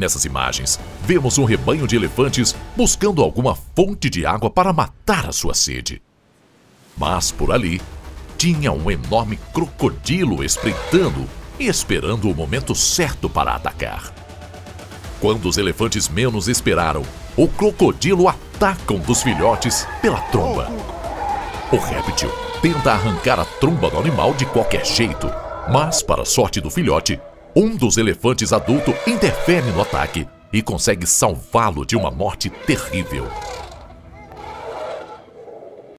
Nessas imagens, vemos um rebanho de elefantes buscando alguma fonte de água para matar a sua sede. Mas por ali, tinha um enorme crocodilo espreitando e esperando o momento certo para atacar. Quando os elefantes menos esperaram, o crocodilo ataca um dos filhotes pela tromba. O réptil tenta arrancar a tromba do animal de qualquer jeito, mas, para a sorte do filhote, um dos elefantes adulto interfere no ataque e consegue salvá-lo de uma morte terrível.